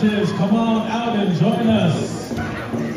come on out and join us.